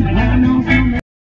I'm